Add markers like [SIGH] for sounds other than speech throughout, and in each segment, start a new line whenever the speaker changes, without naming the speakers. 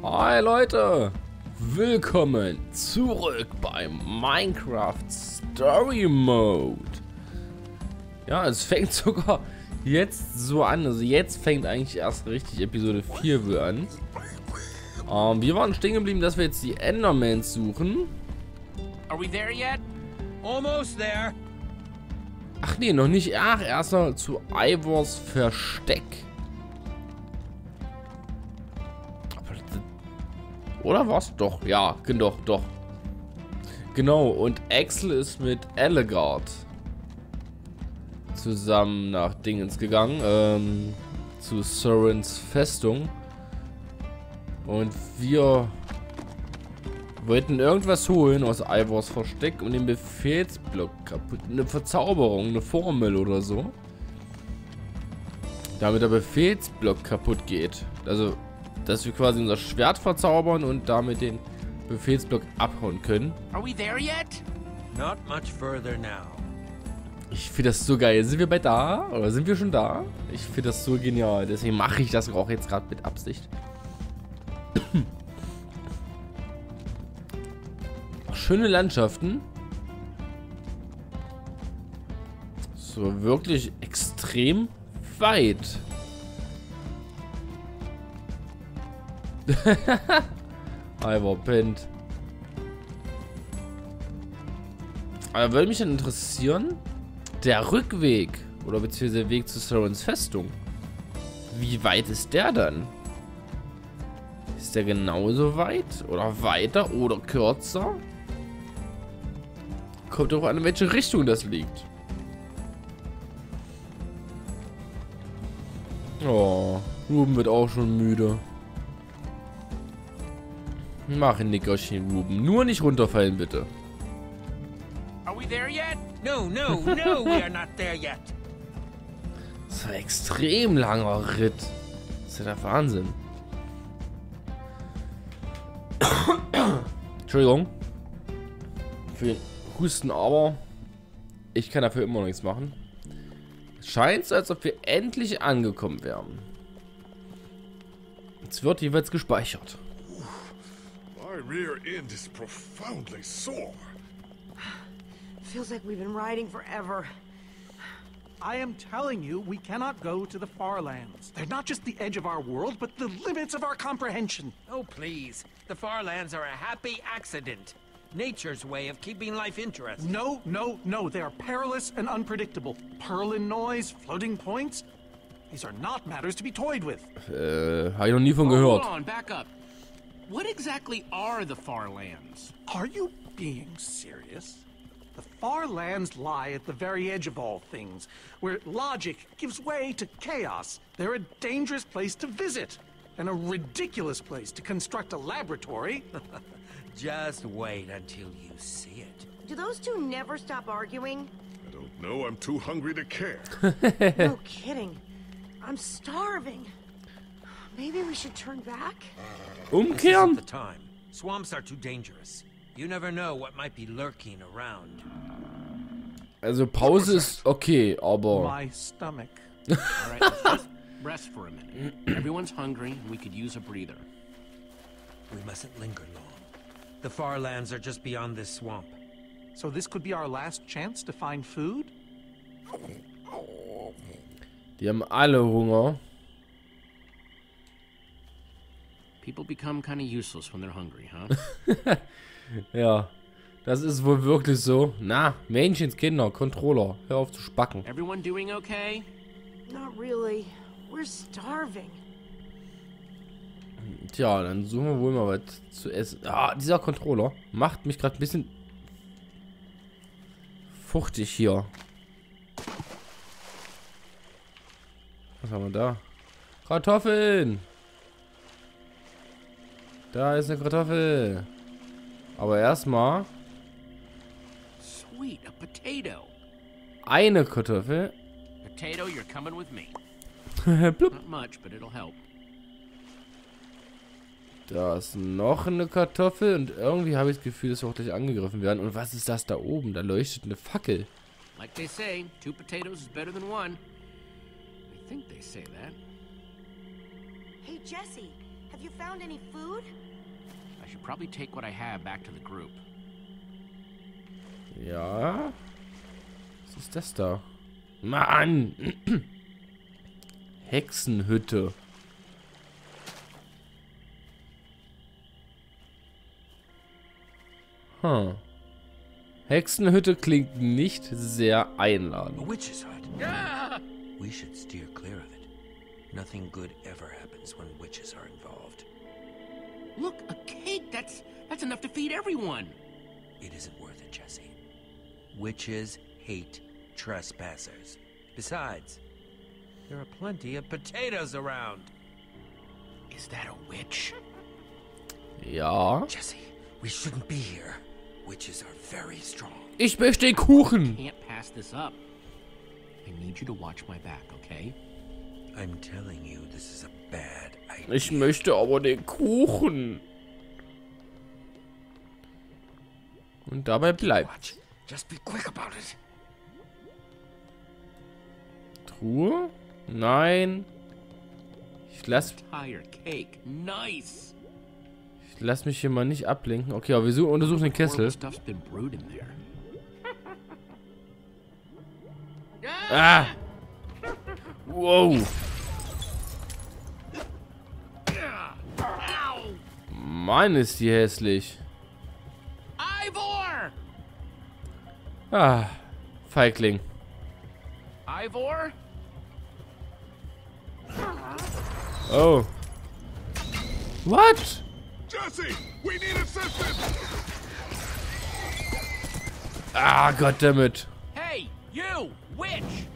Hi Leute, willkommen zurück beim Minecraft Story Mode. Ja, es fängt [LAUGHS] sogar jetzt so an, also jetzt fängt eigentlich erst richtig Episode 4 an. Ähm, wir waren stehen geblieben, dass wir jetzt die Endermans suchen.
Are we there yet? Almost there.
Ach nee, noch nicht. Ach, erstmal zu Ivors Versteck. Oder was? Doch, ja, doch, doch. Genau, und Axel ist mit Elegard zusammen nach Dingens gegangen, ähm, zu Sorens Festung. Und wir wollten irgendwas holen aus Ivors Versteck und den Befehlsblock kaputt. Eine Verzauberung, eine Formel oder so. Damit der Befehlsblock kaputt geht. Also dass wir quasi unser Schwert verzaubern und damit den Befehlsblock abhauen können.
Are we there yet?
Not much further now.
Ich finde das so geil. Sind wir bei da? Oder sind wir schon da? Ich finde das so genial. Deswegen mache ich das auch jetzt gerade mit Absicht. Schöne Landschaften. So, wirklich extrem weit. [LAUGHS] Ivor pennt. Aber würde mich dann interessieren, der Rückweg oder beziehungsweise der Weg zu Sorens Festung. Wie weit ist der dann? Ist der genauso weit? Oder weiter? Oder kürzer? Kommt doch an, in welche Richtung das liegt. Oh, Ruben wird auch schon müde. Mach ein Nickerchen, Ruben. Nur nicht runterfallen, bitte.
No, no, no.
Das war ein extrem langer Ritt. Das ist ja der Wahnsinn. Entschuldigung. Für den Husten, aber ich kann dafür immer noch nichts machen. Scheint so, als ob wir endlich angekommen wären. Es wird jeweils gespeichert.
My rear end is profoundly sore.
Feels like we've been riding forever.
I am telling you, we cannot go to the far lands. They're not just the edge of our world, but the limits of our comprehension.
Oh, please. The far lands are a happy accident. Nature's way of keeping life interesting.
No, no, no. They are perilous and unpredictable. Purlin noise, floating points. These are not matters to be toyed with.
Äh, habe ich noch nie von
Oh,
gehört.
hold on, back up. What exactly are the far lands?
Are you being serious? The far lands lie at the very edge of all things, where logic gives way to chaos. They're a dangerous place to visit, and a ridiculous place to construct a laboratory. [LAUGHS]
Just wait until you see it.
Do those two never stop arguing?
I don't know, I'm too hungry to care. [LAUGHS]
no kidding. I'm starving. Maybe we should turn back?
Um, this
Umkehren?
isn't the time. Swamps are too dangerous. You never know what might be lurking around.
Also Pause ist okay, aber...
My stomach. [LAUGHS]
All right, let's rest for a minute. [CLEARS THROAT] Everyone's hungry, and we could use a breather.
We mustn't linger long. The far lands are just beyond this swamp.
So this could be our last chance to find food?
Die haben alle Hunger.
People become kind of useless when they're hungry, huh? [LAUGHS]
Ja, das ist wohl wirklich so. Na, Mädchenskinder, Controller, hör auf zu spacken.
Everyone doing okay?
Not really. We're starving.
Tja, dann suchen wir wohl mal was zu essen. Ah, dieser Controller macht mich gerade ein bisschen fuchtig hier. Was haben wir da? Kartoffeln! Da ist eine Kartoffel. Aber erstmal
Sweet, a potato.
eine Kartoffel.
Potato, you're coming with me. [LAUGHS]
Blub.
Not much, but it'll help.
Da ist noch eine Kartoffel und irgendwie habe ich das Gefühl, dass wir auch gleich angegriffen werden. Und was ist das da oben? Da leuchtet eine Fackel.
Like they say, two potatoes is better than one. I think they say that.
Hey, Jesse, Have you found any food?
I should probably take what I have back to the group.
Ja. Was ist das da? Mann! [CLEARS THROAT] Hexenhütte. Hm. Hexenhütte klingt nicht sehr einladend.
witch's hut. We should steer clear of it. Nothing good ever happens when witches are involved.
Look, a cake! That's that's enough to feed everyone.
It isn't worth it, Jesse. Witches hate trespassers. Besides, there are plenty of potatoes around.
Is that a witch?
Ja.
Jesse, we shouldn't be here. Witches are very strong.
Ich möchte den Kuchen.
Can't pass this up. I need you to watch my back, okay?
Ich möchte aber den Kuchen. Und dabei bleibt.
Watch. Just be quick about it.
Truhe? Nein. Ich lass,
Tire cake. Nice.
ich lass mich hier mal nicht ablenken. Okay, aber wir su- untersuchen den Kessel.
Horrible stuff's been brewed in there.
Ah! Wow. Mann, ist die hässlich.
Ivor!
Ah, Feigling.
Ivor?
Oh. What?
Jesse, we need assistance!
Ah, goddammit.
Hey, you! Witch!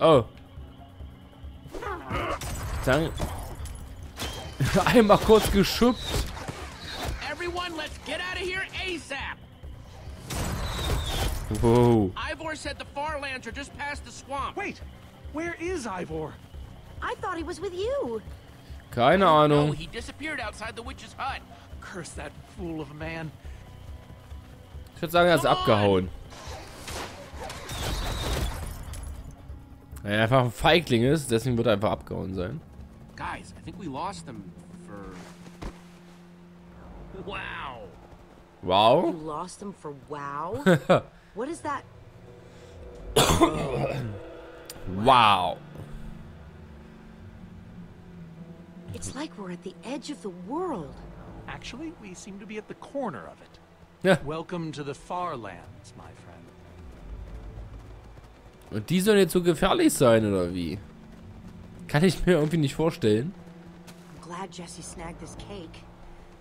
Oh. Dann. [LAUGHS] Einmal kurz geschubbt.
Everyone, let's get out of here ASAP!
Wow.
Ivor said the Farlands are just past the swamp.
Wait, where is Ivor?
I thought he was with you.
Keine
No,
Ahnung.
he disappeared outside the witch's hut.
Curse that fool of a man.
Ich würde sagen, er ist abgehauen. Weil er einfach ein Feigling ist, deswegen wird er einfach abgehauen sein.
Guys, I think we lost them for. Wow! Wow?
You
Wow.
lost them for wow? [LAUGHS] what is that? [COUGHS]
Wow.
It's like we're at the edge of the world.
Actually, we seem to be at the corner of it.
Ja.
Welcome to the far lands, my friend.
Und die sollen jetzt so gefährlich sein, oder wie? Kann ich mir irgendwie nicht vorstellen.
Glad Jesse snagged this cake.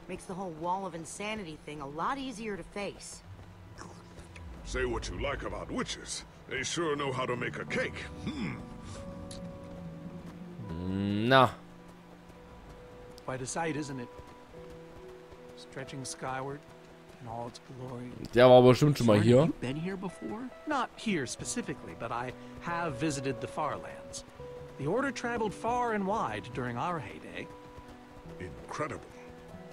Makes the whole wall of insanity thing a lot easier to face.
Say what you like about witches. They sure know how to make a cake. Hmm.
Na.
Quite a sight, isn't it? Stretching skyward in all its glory.
Der war bestimmt schon mal hier.
been here before?
Not here specifically, but I have visited the far lands. The Order traveled far and wide during our heyday.
Incredible.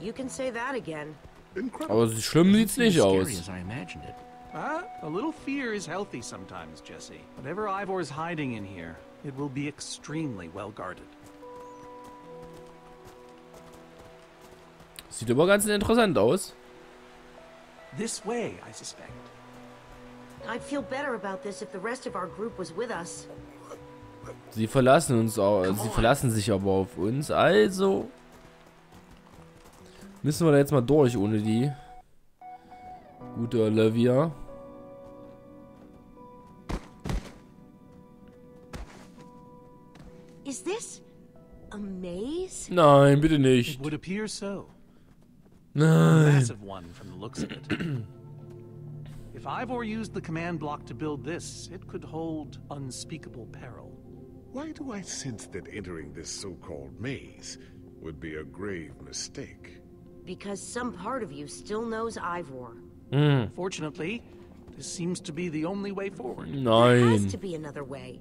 You can say that again.
Incredible.
Aber so schlimm sieht's nicht
as
aus.
scary as I imagined it.
Ah, a little fear is healthy sometimes, Jesse. Whatever Ivor's hiding in here, it will be extremely well guarded.
Sieht aber ganz interessant aus.
This way, I suspect.
I'd feel better about this if the rest of our group was with us.
Sie verlassen uns auch. Sie verlassen sich aber auf uns. Also. Müssen wir da jetzt mal durch ohne die. Gute Olivia.
Is this a maze?
Nein, bitte
It
nicht.
would appear so. A
Nein.
massive one from the looks of it. if Ivor used the command block to build this, it could hold unspeakable peril.
Why do I sense that entering this so-called maze would be a grave mistake?
Because some part of you still knows Ivor.
Hm,
Fortunately, this seems to be the only way forward.
There has to be another way.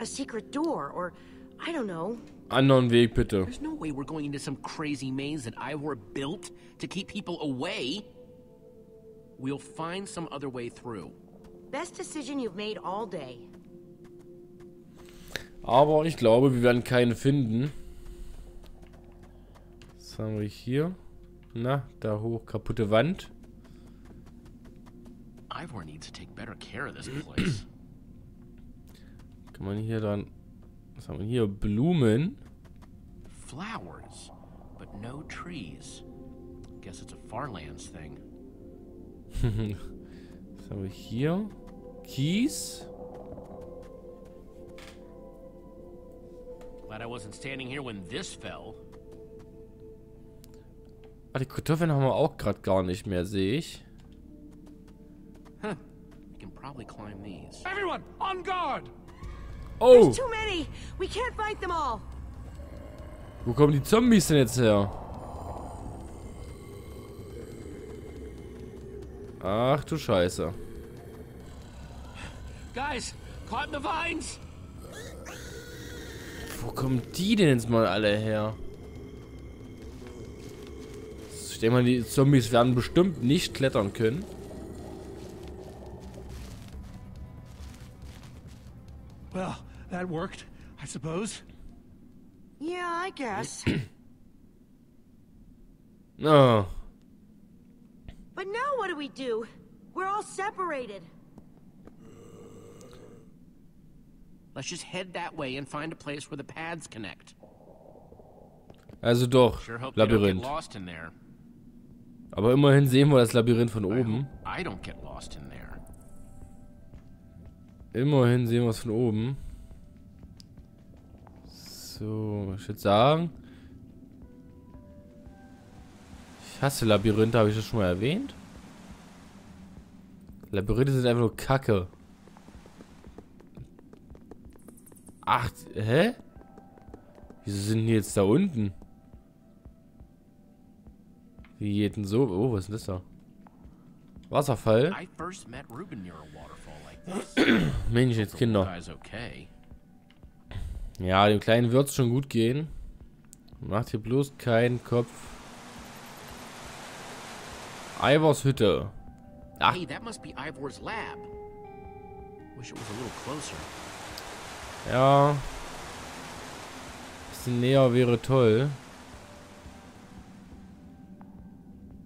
A secret door, or I don't know.
Anderen Weg bitte.
There's no way we're going into some crazy maze that Ivor built to keep people away. We'll find some other way through.
Best decision you've made all day.
Aber ich glaube, wir werden keinen finden. Was haben wir hier? Na, da hoch, kaputte Wand.
Ivor needs to take better care of this place.
Kann man hier dann... Was haben wir hier? Blumen.
Flowers, but no trees. Guess it's a Farlands thing. [LAUGHS]
Was haben wir hier? Kies.
Glad I wasn't standing here when this fell.
Ah, die Kartoffeln haben wir auch gerade gar nicht mehr, sehe ich.
Huh. We can probably climb these.
Everyone, on guard!
Oh!
Too many! We can't fight them all!
Wo kommen die Zombies denn jetzt her? Ach du Scheiße.
Guys, caught in the vines!
Wo kommen die denn jetzt mal alle her? Ich denke mal, die Zombies werden bestimmt nicht klettern können.
Well, that worked, I suppose.
Yeah, I guess.
Oh. [CLEARS THROAT]
but now what do we do? We're all separated.
Let's just head that way and find a place where the paths connect.
Also doch,
Sure
Labyrinth. Aber immerhin sehen wir das Labyrinth von oben.
I don't get lost in there.
Immerhin sehen wir es von oben. So, ich würde sagen. Ich hasse Labyrinthe, habe ich das schon mal erwähnt? Labyrinthe sind einfach nur Kacke. Ach, hä? Wieso sind die jetzt da unten? Wie geht denn so? Oh, was ist denn das da? Wasserfall? [CLEARS THROAT] Mensch, jetzt Kinder. Ja, dem Kleinen wird es schon gut gehen. Macht hier bloß keinen Kopf. Ivors Hütte. Ach.
Hey, that must be Ivor's lab. Wish it was a little closer.
Ja. Bisschen näher wäre toll.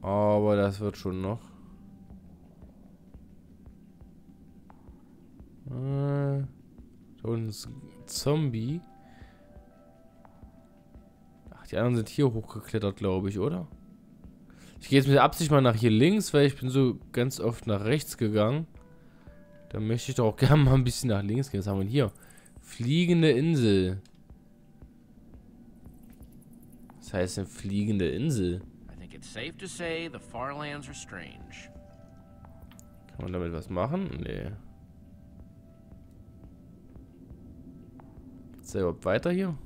Aber das wird schon noch. Äh, da unten ist ein Zombie. Ach, die anderen sind hier hochgeklettert, glaube ich, oder? Ich gehe jetzt mit Absicht mal nach hier links, weil ich bin so ganz oft nach rechts gegangen. Da möchte ich doch auch [LAUGHS] gerne mal ein bisschen nach links gehen. Was haben wir denn hier? Fliegende Insel. Was heißt denn fliegende Insel?
I think it's safe to say the Farlands are strange.
Kann man damit was machen? Nee. Geht's da überhaupt weiter hier?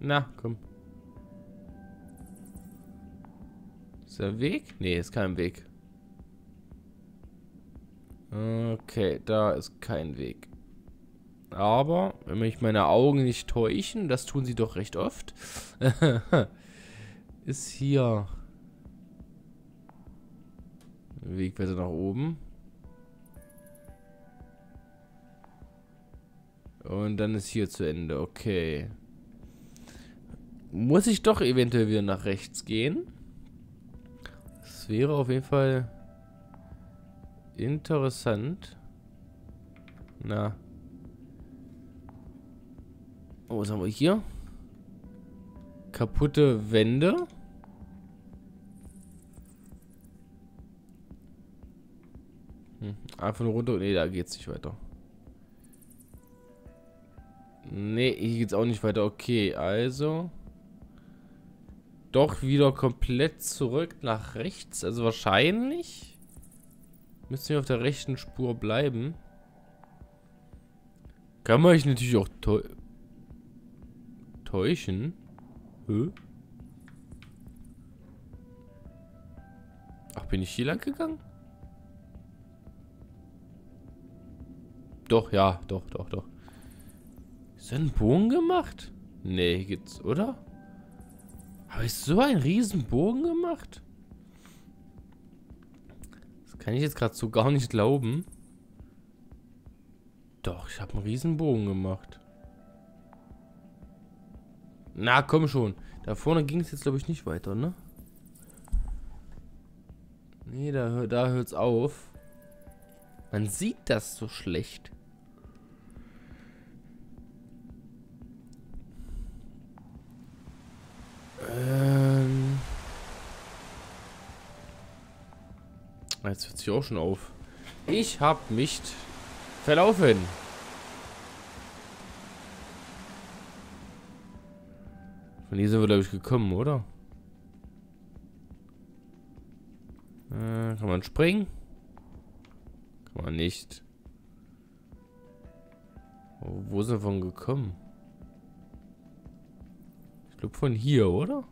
Na, komm. Ist der Weg? Nee, ist kein Weg. Okay, da ist kein Weg. Aber, wenn mich meine Augen nicht täuschen, das tun sie doch recht oft, [LAUGHS] ist hier ein Weg weiter nach oben. Und dann ist hier zu Ende, okay. Muss ich doch eventuell wieder nach rechts gehen? Das wäre auf jeden Fall interessant. Na. Oh, was haben wir hier? Kaputte Wände. Hm, einfach nur runter. Nee, da geht's nicht weiter. Nee, hier geht's auch nicht weiter. Okay, also. Doch wieder komplett zurück nach rechts. Also wahrscheinlich müssen wir auf der rechten Spur bleiben. Kann man sich natürlich auch täu täuschen. Hä? Ach, bin ich hier lang gegangen? Doch, ja, doch, doch, doch. Ist da ein Bogen gemacht? Nee, hier geht's, oder? Habe ich so einen riesen Bogen gemacht? Das kann ich jetzt gerade so gar nicht glauben. Doch, ich habe einen riesen Bogen gemacht. Na, komm schon. Da vorne ging es jetzt, glaube ich, nicht weiter, ne? Nee, da, da hört es auf. Man sieht das so schlecht. Ähm. Jetzt hört sich auch schon auf. Ich hab mich verlaufen. Von hier sind wir, glaube ich, gekommen, oder? Äh, kann man springen? Kann man nicht. Oh, wo sind wir von gekommen? Ich glaube von hier, oder?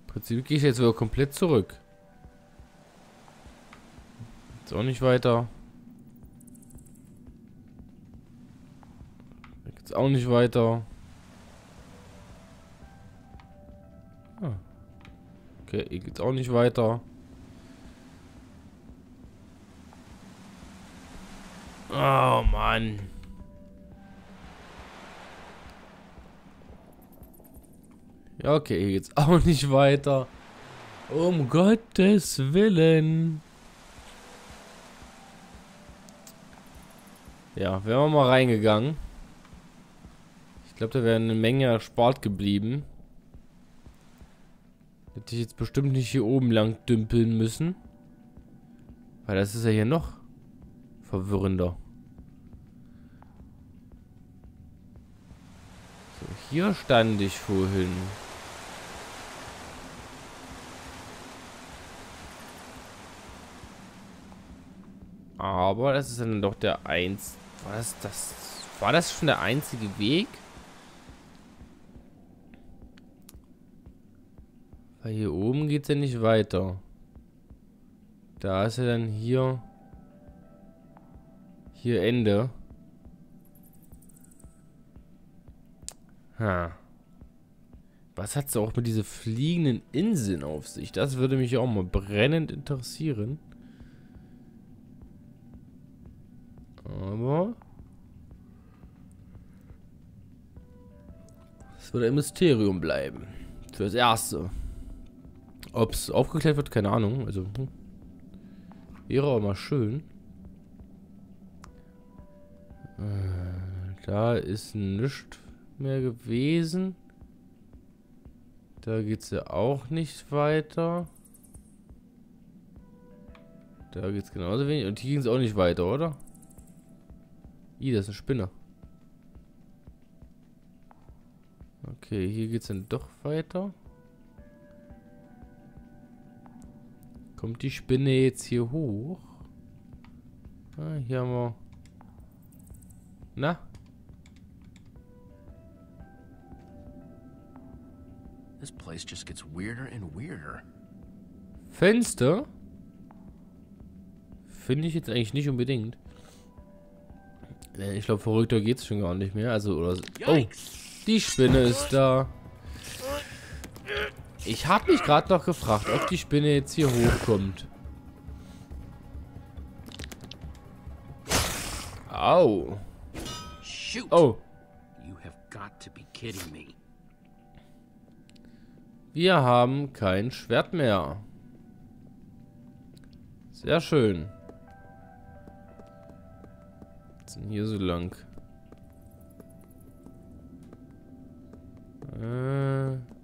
Im Prinzip gehe ich jetzt wieder komplett zurück. Jetzt auch nicht weiter. Jetzt auch nicht weiter. Ah. Okay, hier geht's auch nicht weiter. Oh Mann. Ja, okay, hier geht's [LAUGHS] auch nicht weiter. Um Gottes Willen. Ja, wären wir mal reingegangen. Ich glaube, da wäre eine Menge erspart geblieben. Hätte ich jetzt bestimmt nicht hier oben lang dümpeln müssen. Weil das ist ja hier noch verwirrender. So, hier stand ich vorhin. Aber das ist dann doch der eins. War das, das, war das schon der einzige Weg? Weil hier oben geht es ja nicht weiter. Da ist ja dann hier... Hier Ende. Ha. Was hat es auch mit diesen fliegenden Inseln auf sich? Das würde mich auch mal brennend interessieren. Aber... Es würde ein Mysterium bleiben. Fürs Erste. Ob es aufgeklärt wird, keine Ahnung. Also, hm. wäre aber mal schön. Äh, da ist nichts mehr gewesen. Da geht es ja auch nicht weiter. Da geht es genauso wenig. Und hier ging es auch nicht weiter, oder? Ih, das ist ein Spinner. Okay, hier geht es dann doch weiter. Kommt die Spinne jetzt hier hoch? Ah, hier haben wir... Na?
This place just gets weirder and weirder.
Fenster? Finde ich jetzt eigentlich nicht unbedingt. Ich glaube, verrückter geht es schon gar nicht mehr. Also, oder... Oh, die Spinne ist da. Ich habe mich gerade noch gefragt, ob die Spinne jetzt hier hochkommt. Au. Oh. Wir haben kein Schwert mehr. Sehr schön. Was sind hier so lang? Äh.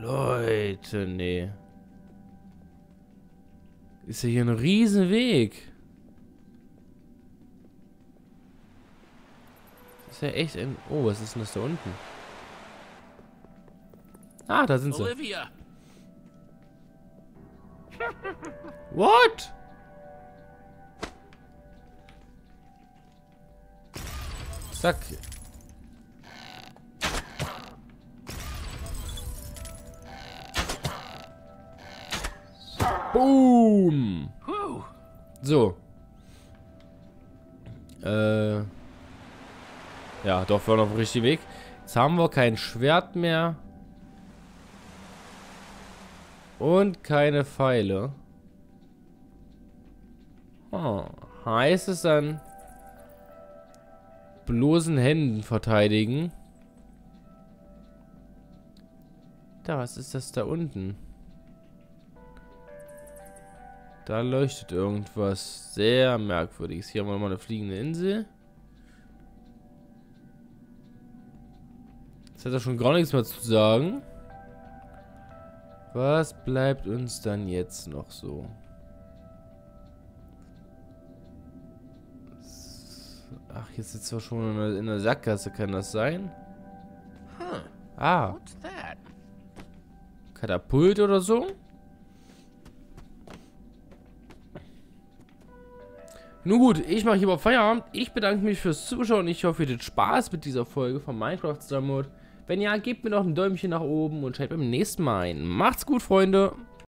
Leute, nee. Ist ja hier ein Riesenweg. Das ist ja echt ein... Oh, was ist denn das da unten? Ah, da sind sie. Olivia. [LAUGHS] What? Zack. Boom. So. Äh. Ja, doch, wir waren auf dem richtigen Weg. Jetzt haben wir kein Schwert mehr. Und keine Pfeile. Oh, heißt es dann, bloßen Händen verteidigen. Da, was ist das da unten? Da leuchtet irgendwas sehr merkwürdiges. Hier haben wir mal eine fliegende Insel. Jetzt hat er schon gar nichts mehr zu sagen. Was bleibt uns dann jetzt noch so? Ach, jetzt sitzen wir schon in der, in der Sackgasse, kann das sein?
Huh.
Ah? Katapult oder so? Nun gut, ich mache hier mal Feierabend. Ich bedanke mich fürs Zuschauen. Ich hoffe, ihr hattet Spaß mit dieser Folge von Minecraft Star Mode. Wenn ja, gebt mir noch ein Däumchen nach oben und schaltet beim nächsten Mal ein. Macht's gut, Freunde.